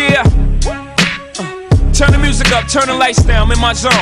Uh, up, turn the lights down, I'm in my zone.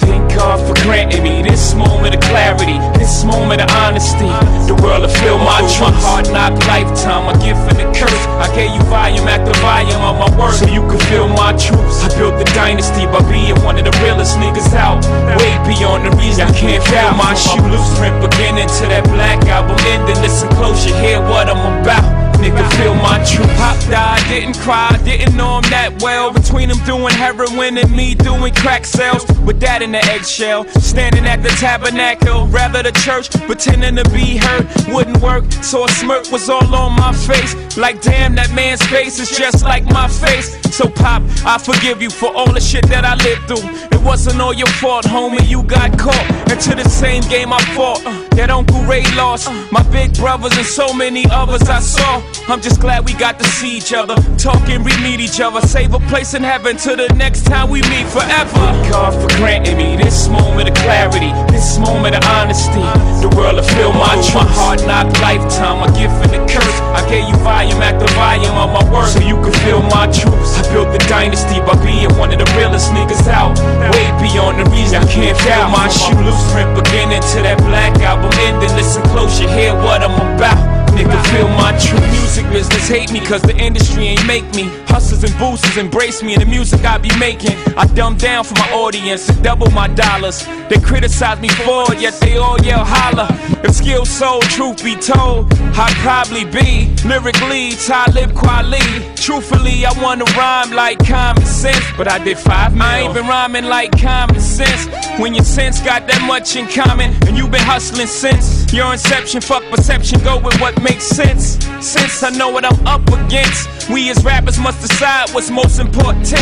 Thank God for granting me this moment of clarity, this moment of honesty. The world will feel my truth. My hard knock lifetime, my gift and a curse. I gave you volume after volume of my work, so you can feel my truths. I built the dynasty by being one of the realest niggas out. Way beyond the reason I can't feel my shoe. Blueprint beginning to that black album ending. Listen close, you hear what I'm about nigga feel my truth. Pop died, didn't cry, didn't know him that well. Between him doing heroin and me doing crack sales. With that in the eggshell, standing at the tabernacle, rather the church, pretending to be hurt. Wouldn't work, so a smirk was all on my face. Like, damn, that man's face is just like my face. So, Pop, I forgive you for all the shit that I lived through. It wasn't all your fault, homie, you got caught. Into the same game I fought, uh, that Uncle Ray lost. My big brothers and so many others I saw. I'm just glad we got to see each other, talk and re meet each other, save a place in heaven till the next time we meet forever. God for granting me this moment of clarity, this moment of honesty. The world will feel my truth. My hard knock lifetime, my gift and a curse. I gave you volume after volume of my work, so you can feel my truths. I built the dynasty by being one of the realest niggas out. Way beyond the reason I can't feel my shoe. Blueprint beginning to that black album ending. Listen close, you hear what I'm about. Nigga, feel my true music business. Hate me cause the industry ain't make me. Hustlers and boosters embrace me and the music I be making. I dumb down for my audience to double my dollars. They criticize me for it, yet they all yell holla. If skill sold, truth be told, I'd probably be lyrically Talib Kweli. Truthfully, I wanna rhyme like Common Sense, but I did five mil. I ain't been rhyming like Common Sense. When your sense got that much in common, and you been hustling since your inception, fuck perception, go with what makes sense. Since I know what I'm up against, we as rappers must decide what's most important.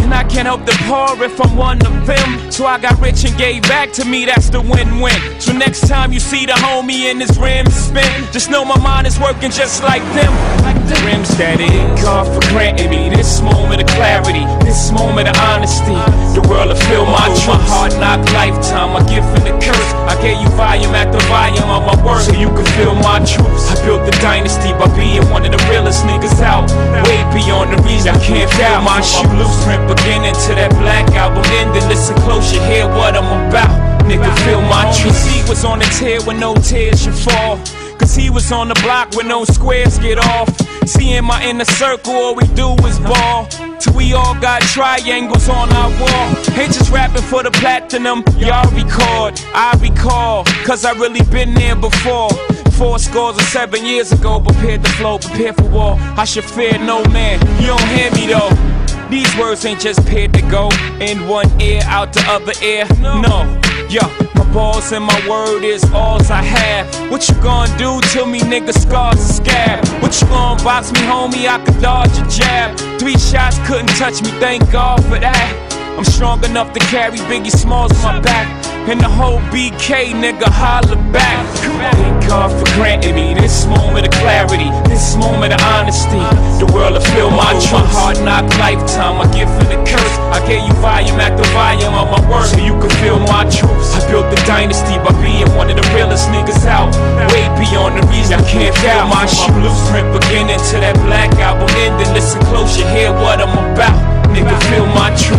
And I can't help the poor if I'm one of them. So I got rich and gave back to me, that's the win win. So next time you see the homie in his rims spin, just know my mind is working just like them. Like the rims that it God for granting me this moment of clarity, this moment of honesty. The world will feel my truth. My hard knock lifetime, my gift and the curse. I gave you volume after volume of my work, so you can feel my truths. Built by being one of the realest niggas out. Way beyond the reason I can't feel my shoe. Blueprint beginning to that black album ending. Listen close, you hear what I'm about. Nigga, feel my truth. He was on the tear when no tears should fall. Cause he was on the block when no squares get off. See in my inner circle, all we do is ball. Till we all got triangles on our wall. Ain't just rapping for the platinum, y'all record. I recall, cause I really been there before. Four scores and seven years ago, prepared to flow, prepared for war. I should fear no man, you don't hear me though. These words ain't just paired to go in one ear, out the other ear. No, yo, my balls and my word is alls I have. What you gonna do to me, nigga? Scars and scab. What you gonna box me, homie? I could dodge a jab. Three shots couldn't touch me, thank God for that. I'm strong enough to carry Biggie Smalls on my back. And the whole BK nigga holler back. Thank God for granting me this moment of clarity, this moment of honesty. The world will feel my truth. My hard knock lifetime, my gift and the curse. I gave you volume after volume of my work, so you can feel my truths. I built the dynasty by being one of the realest niggas out. Way beyond the reason I can't feel my shoe. Blueprint beginning to that black album ending. Listen close, you hear what I'm about. Nigga, feel my truths.